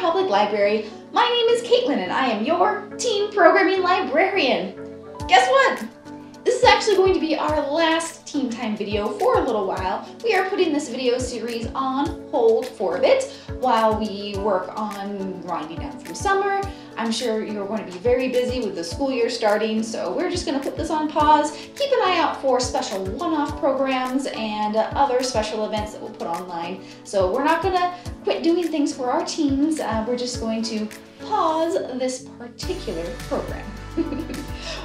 Public Library. My name is Caitlin and I am your teen programming librarian. Guess what? This is actually going to be our last Teen Time video for a little while. We are putting this video series on hold for a bit while we work on winding down through summer. I'm sure you're going to be very busy with the school year starting, so we're just going to put this on pause. Keep an eye out for special one-off programs and other special events that we'll put online. So we're not going to quit doing things for our teens. Uh, we're just going to pause this particular program.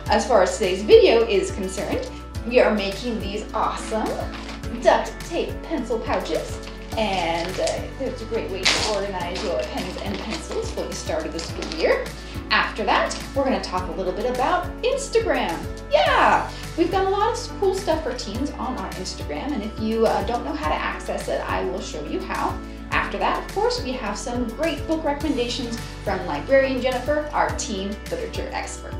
as far as today's video is concerned, we are making these awesome duct tape pencil pouches. And uh, it's a great way to organize your pens and pencils for the start of the school year. After that, we're gonna talk a little bit about Instagram. Yeah, we've got a lot of cool stuff for teens on our Instagram, and if you uh, don't know how to access it, I will show you how. After that, of course, we have some great book recommendations from librarian Jennifer, our teen literature expert.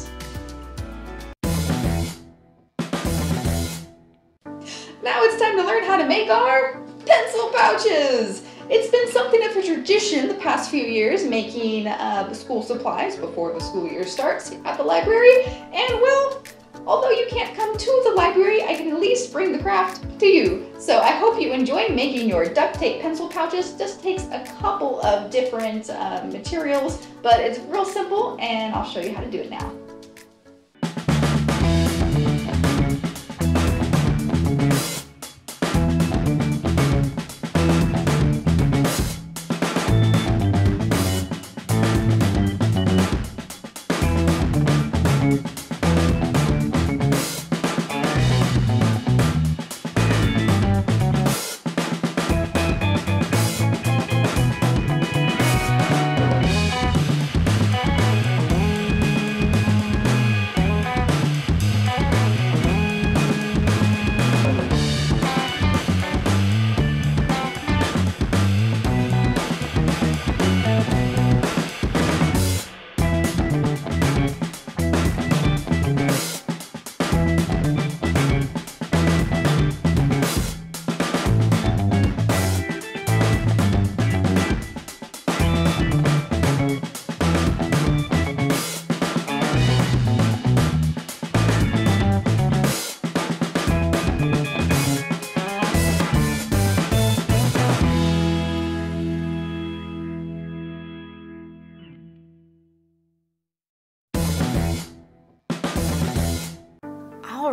Now it's time to learn how to make our pencil pouches. It's been something of a tradition the past few years making uh, school supplies before the school year starts at the library. And well, although you can't come to the library, I can at least bring the craft to you. So I hope you enjoy making your duct tape pencil pouches. Just takes a couple of different uh, materials, but it's real simple and I'll show you how to do it now.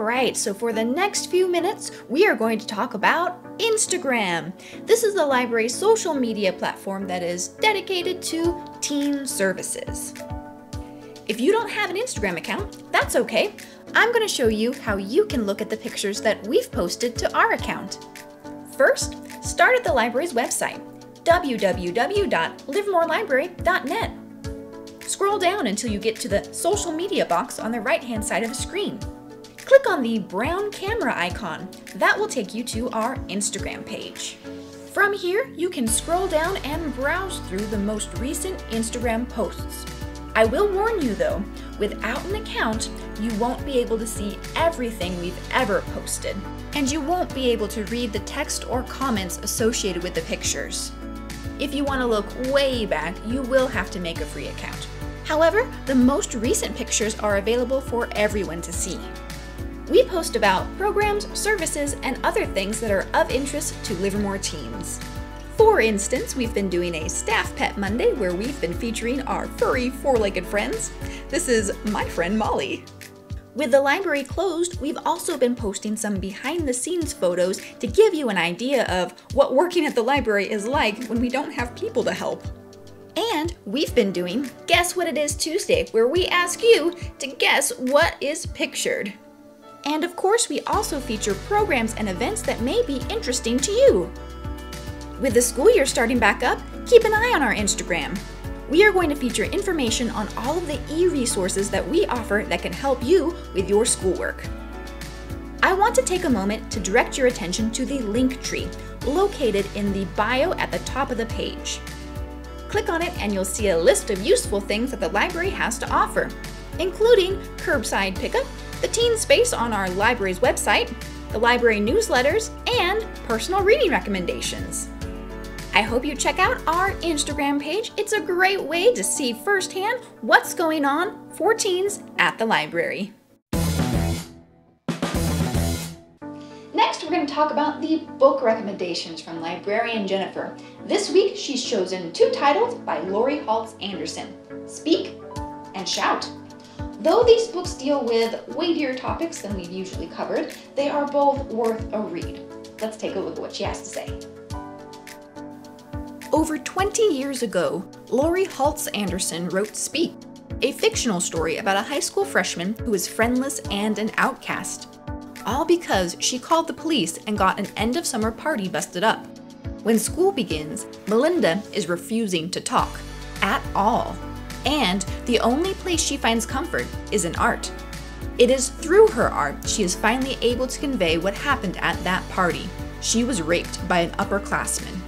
Right, so for the next few minutes, we are going to talk about Instagram. This is the library's social media platform that is dedicated to teen services. If you don't have an Instagram account, that's okay. I'm going to show you how you can look at the pictures that we've posted to our account. First, start at the library's website, www.livermorelibrary.net. Scroll down until you get to the social media box on the right hand side of the screen click on the brown camera icon. That will take you to our Instagram page. From here, you can scroll down and browse through the most recent Instagram posts. I will warn you though, without an account, you won't be able to see everything we've ever posted. And you won't be able to read the text or comments associated with the pictures. If you want to look way back, you will have to make a free account. However, the most recent pictures are available for everyone to see. We post about programs, services, and other things that are of interest to Livermore teens. For instance, we've been doing a Staff Pet Monday where we've been featuring our furry four legged friends. This is my friend Molly. With the library closed, we've also been posting some behind the scenes photos to give you an idea of what working at the library is like when we don't have people to help. And we've been doing Guess What It Is Tuesday, where we ask you to guess what is pictured. And of course, we also feature programs and events that may be interesting to you. With the school year starting back up, keep an eye on our Instagram. We are going to feature information on all of the e-resources that we offer that can help you with your schoolwork. I want to take a moment to direct your attention to the link tree located in the bio at the top of the page. Click on it and you'll see a list of useful things that the library has to offer, including curbside pickup, the teen space on our library's website, the library newsletters, and personal reading recommendations. I hope you check out our Instagram page. It's a great way to see firsthand what's going on for teens at the library. Next, we're going to talk about the book recommendations from librarian Jennifer. This week, she's chosen two titles by Laurie Halse Anderson Speak and Shout. Though these books deal with weightier topics than we've usually covered, they are both worth a read. Let's take a look at what she has to say. Over 20 years ago, Laurie Halse Anderson wrote Speak, a fictional story about a high school freshman who is friendless and an outcast. All because she called the police and got an end of summer party busted up. When school begins, Melinda is refusing to talk at all. And the only place she finds comfort is in art. It is through her art she is finally able to convey what happened at that party. She was raped by an upperclassman.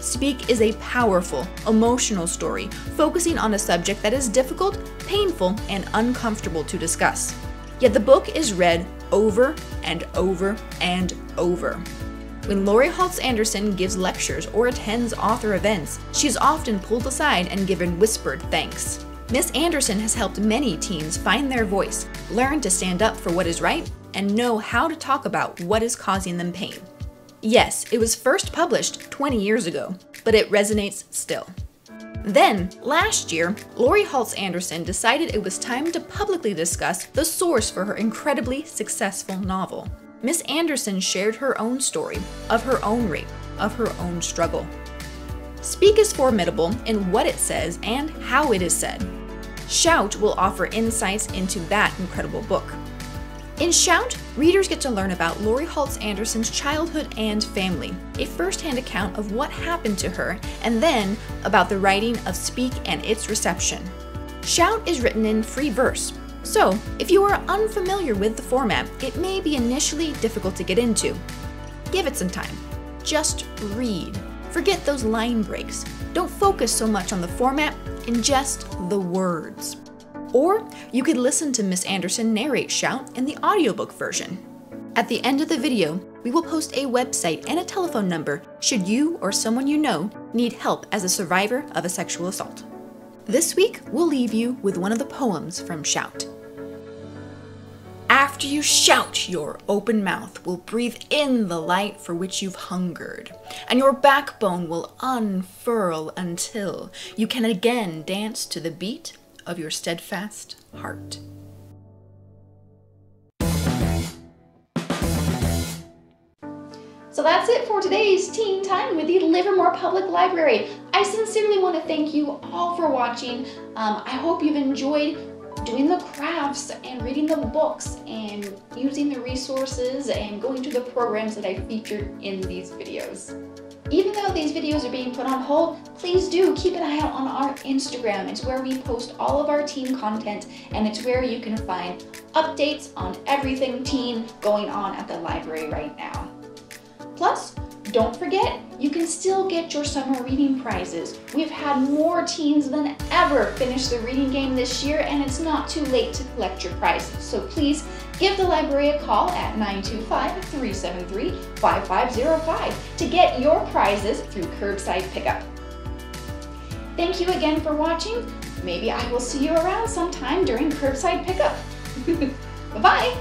Speak is a powerful, emotional story focusing on a subject that is difficult, painful, and uncomfortable to discuss. Yet the book is read over and over and over. When Laurie Halse Anderson gives lectures or attends author events, she is often pulled aside and given whispered thanks. Miss Anderson has helped many teens find their voice, learn to stand up for what is right, and know how to talk about what is causing them pain. Yes, it was first published 20 years ago, but it resonates still. Then, last year, Laurie Halse Anderson decided it was time to publicly discuss the source for her incredibly successful novel. Miss Anderson shared her own story of her own rape, of her own struggle. Speak is formidable in what it says and how it is said. Shout will offer insights into that incredible book. In Shout, readers get to learn about Laurie Halse Anderson's childhood and family, a first-hand account of what happened to her, and then about the writing of Speak and its reception. Shout is written in free verse, so if you are unfamiliar with the format, it may be initially difficult to get into. Give it some time. Just read. Forget those line breaks. Don't focus so much on the format, ingest the words. Or you could listen to Miss Anderson narrate Shout in the audiobook version. At the end of the video, we will post a website and a telephone number should you or someone you know need help as a survivor of a sexual assault. This week, we'll leave you with one of the poems from Shout. After you shout, your open mouth will breathe in the light for which you've hungered, and your backbone will unfurl until you can again dance to the beat of your steadfast heart. So that's it for today's Teen Time with the Livermore Public Library. I sincerely want to thank you all for watching. Um, I hope you've enjoyed doing the crafts and reading the books and using the resources and going to the programs that I featured in these videos. Even though these videos are being put on hold, please do keep an eye out on our Instagram. It's where we post all of our teen content and it's where you can find updates on everything teen going on at the library right now. Plus, don't forget, you can still get your summer reading prizes. We've had more teens than ever finish the reading game this year and it's not too late to collect your prizes. So please give the library a call at 925-373-5505 to get your prizes through curbside pickup. Thank you again for watching. Maybe I will see you around sometime during curbside pickup. Bye-bye!